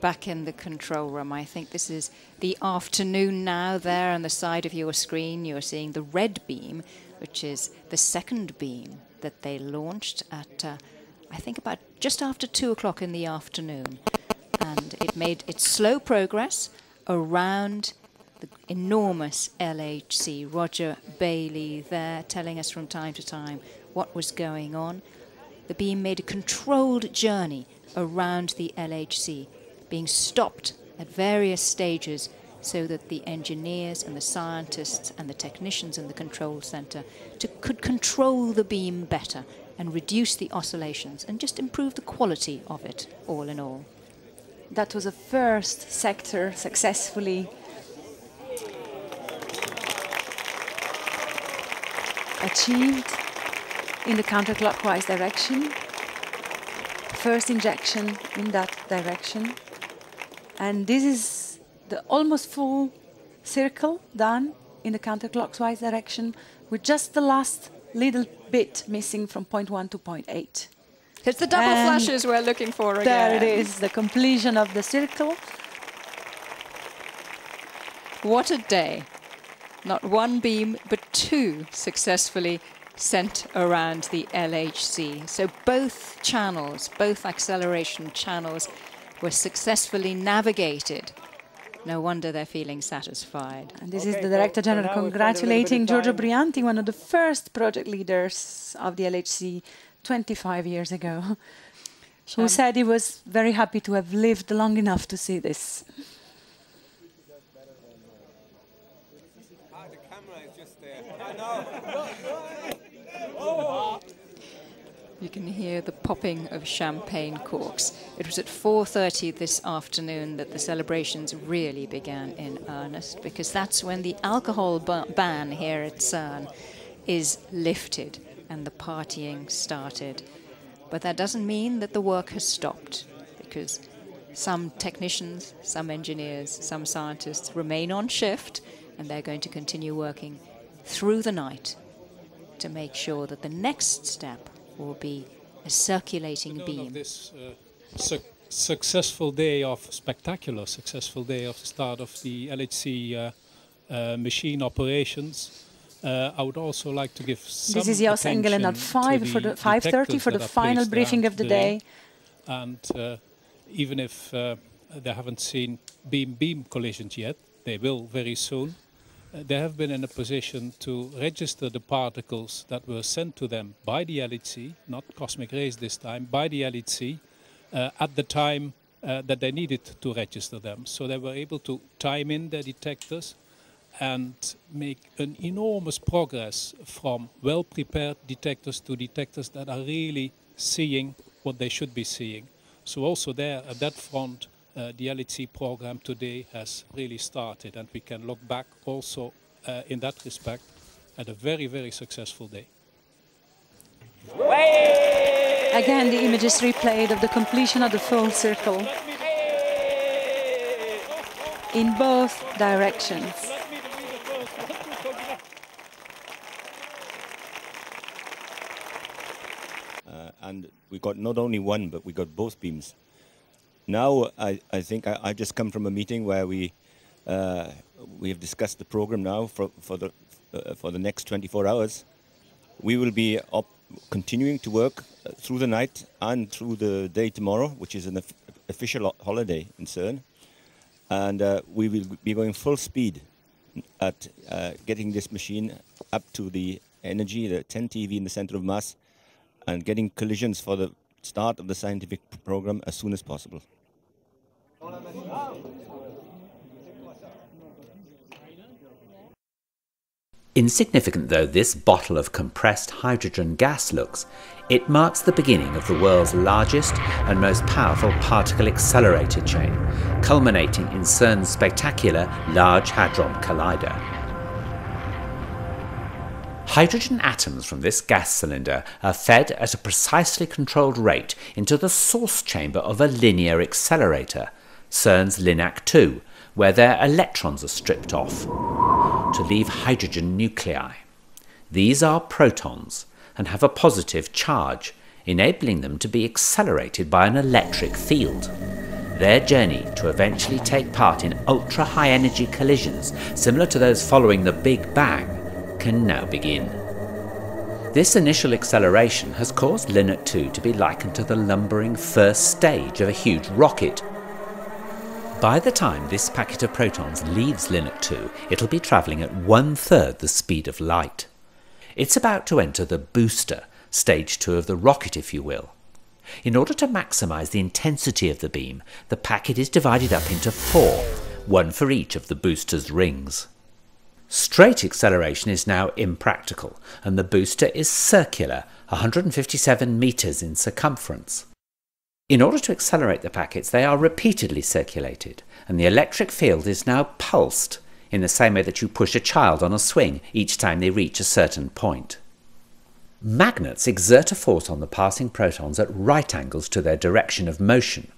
back in the control room. I think this is the afternoon now. There on the side of your screen, you're seeing the red beam, which is the second beam that they launched at, uh, I think, about just after two o'clock in the afternoon. And it made its slow progress around the enormous LHC. Roger Bailey there telling us from time to time what was going on. The beam made a controlled journey around the LHC, being stopped at various stages so that the engineers and the scientists and the technicians in the control center to, could control the beam better and reduce the oscillations and just improve the quality of it all in all. That was the first sector successfully achieved in the counterclockwise direction. First injection in that direction. And this is the almost full circle done in the counterclockwise direction with just the last little bit missing from point one to point eight. It's the double and flashes we're looking for again. There it is, the completion of the circle. What a day. Not one beam, but two successfully sent around the LHC. So both channels, both acceleration channels, were successfully navigated. No wonder they're feeling satisfied. And this okay, is the Director so General congratulating Giorgio Brianti, one of the first project leaders of the LHC 25 years ago, who um, said he was very happy to have lived long enough to see this. You can hear the popping of champagne corks. It was at 4.30 this afternoon that the celebrations really began in earnest because that's when the alcohol ban here at CERN is lifted and the partying started. But that doesn't mean that the work has stopped because some technicians, some engineers, some scientists remain on shift and they're going to continue working through the night to make sure that the next step will be a circulating beam. This uh, su successful day of spectacular successful day of the start of the LHC uh, uh, machine operations. Uh, I would also like to give some This is Jos Engelen at 5 for the 5:30 for the final briefing of the day. And uh, even if uh, they haven't seen beam-beam collisions yet, they will very soon. Uh, they have been in a position to register the particles that were sent to them by the LHC, not cosmic rays this time, by the LHC uh, at the time uh, that they needed to register them. So they were able to time in their detectors and make an enormous progress from well prepared detectors to detectors that are really seeing what they should be seeing. So also there at that front uh, the LHC program today has really started and we can look back also uh, in that respect at a very, very successful day. Again, the images replayed of the completion of the full circle in both directions. Uh, and we got not only one, but we got both beams. Now, I, I think I, I just come from a meeting where we uh, we have discussed the program now for, for the uh, for the next 24 hours. We will be continuing to work uh, through the night and through the day tomorrow, which is an official holiday in CERN, and uh, we will be going full speed at uh, getting this machine up to the energy, the 10 TeV in the center of mass, and getting collisions for the start of the scientific program as soon as possible. Insignificant though this bottle of compressed hydrogen gas looks, it marks the beginning of the world's largest and most powerful particle accelerator chain, culminating in CERN's spectacular Large Hadron Collider. Hydrogen atoms from this gas cylinder are fed at a precisely controlled rate into the source chamber of a linear accelerator, CERN's LINAC 2, where their electrons are stripped off to leave hydrogen nuclei. These are protons and have a positive charge, enabling them to be accelerated by an electric field. their journey to eventually take part in ultra high energy collisions similar to those following the Big Bang can now begin. This initial acceleration has caused LINAC 2 to be likened to the lumbering first stage of a huge rocket. By the time this packet of protons leaves LINAC 2, it'll be travelling at one third the speed of light. It's about to enter the booster, stage 2 of the rocket if you will. In order to maximise the intensity of the beam, the packet is divided up into four, one for each of the booster's rings. Straight acceleration is now impractical, and the booster is circular, 157 metres in circumference. In order to accelerate the packets, they are repeatedly circulated, and the electric field is now pulsed in the same way that you push a child on a swing each time they reach a certain point. Magnets exert a force on the passing protons at right angles to their direction of motion,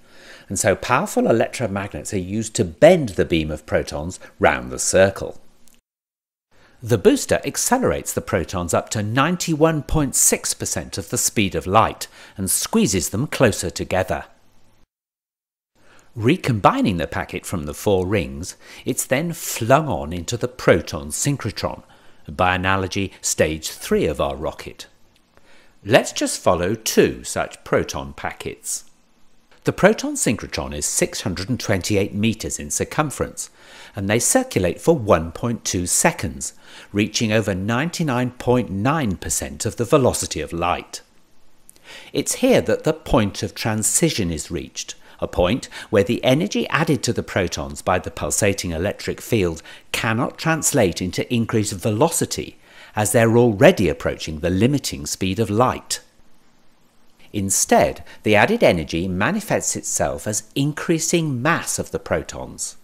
and so powerful electromagnets are used to bend the beam of protons round the circle. The booster accelerates the protons up to 91.6% of the speed of light and squeezes them closer together. Recombining the packet from the four rings, it's then flung on into the proton synchrotron, by analogy stage 3 of our rocket. Let's just follow two such proton packets. The proton synchrotron is 628 meters in circumference, and they circulate for 1.2 seconds, reaching over 99.9% of the velocity of light. It's here that the point of transition is reached, a point where the energy added to the protons by the pulsating electric field cannot translate into increased velocity as they're already approaching the limiting speed of light. Instead, the added energy manifests itself as increasing mass of the protons.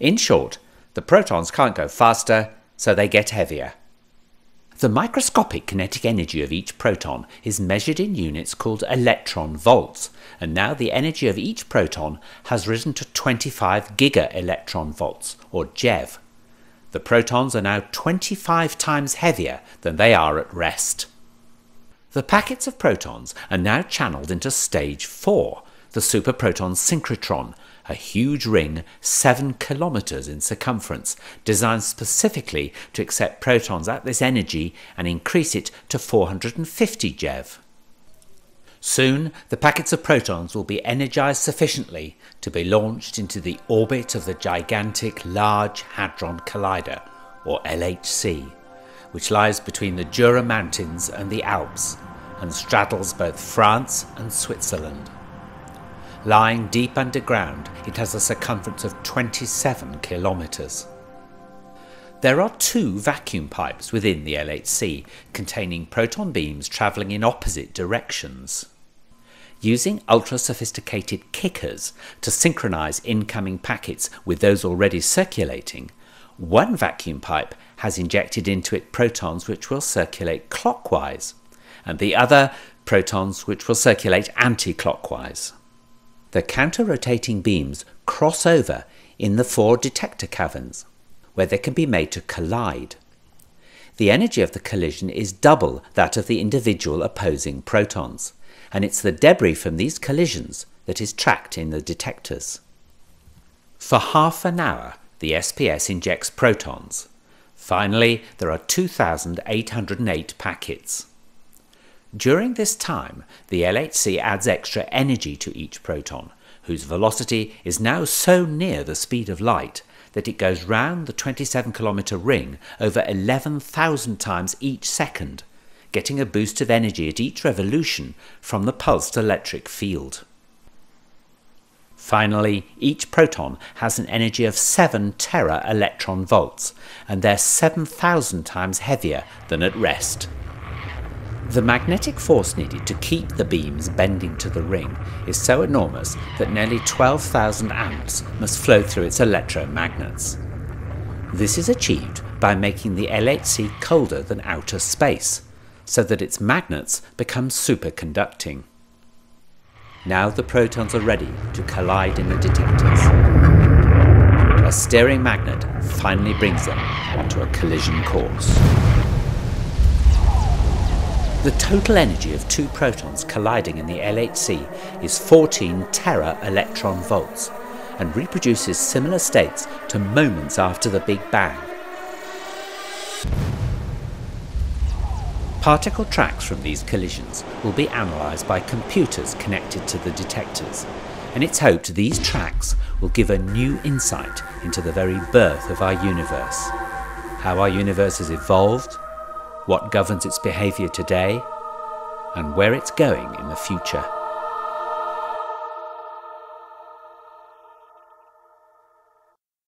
In short, the protons can't go faster, so they get heavier. The microscopic kinetic energy of each proton is measured in units called electron volts, and now the energy of each proton has risen to 25 giga electron volts, or GeV. The protons are now 25 times heavier than they are at rest. The packets of protons are now channeled into stage 4, the superproton synchrotron, a huge ring 7 kilometers in circumference, designed specifically to accept protons at this energy and increase it to 450 GeV. Soon, the packets of protons will be energized sufficiently to be launched into the orbit of the gigantic Large Hadron Collider, or LHC which lies between the Jura Mountains and the Alps and straddles both France and Switzerland. Lying deep underground, it has a circumference of 27 kilometres. There are two vacuum pipes within the LHC containing proton beams travelling in opposite directions. Using ultra sophisticated kickers to synchronise incoming packets with those already circulating, one vacuum pipe has injected into it protons which will circulate clockwise, and the other protons which will circulate anti clockwise. The counter rotating beams cross over in the four detector caverns, where they can be made to collide. The energy of the collision is double that of the individual opposing protons, and it's the debris from these collisions that is tracked in the detectors. For half an hour, the SPS injects protons. Finally, there are 2,808 packets. During this time, the LHC adds extra energy to each proton, whose velocity is now so near the speed of light that it goes round the 27 kilometre ring over 11,000 times each second, getting a boost of energy at each revolution from the pulsed electric field. Finally, each proton has an energy of 7 tera electron volts, and they're 7,000 times heavier than at rest. The magnetic force needed to keep the beams bending to the ring is so enormous that nearly 12,000 amps must flow through its electromagnets. This is achieved by making the LHC colder than outer space, so that its magnets become superconducting. Now the protons are ready to collide in the detectors. A steering magnet finally brings them onto a collision course. The total energy of two protons colliding in the LHC is 14 tera electron volts and reproduces similar states to moments after the Big Bang. Particle tracks from these collisions will be analysed by computers connected to the detectors, and it's hoped these tracks will give a new insight into the very birth of our universe, how our universe has evolved, what governs its behaviour today, and where it's going in the future.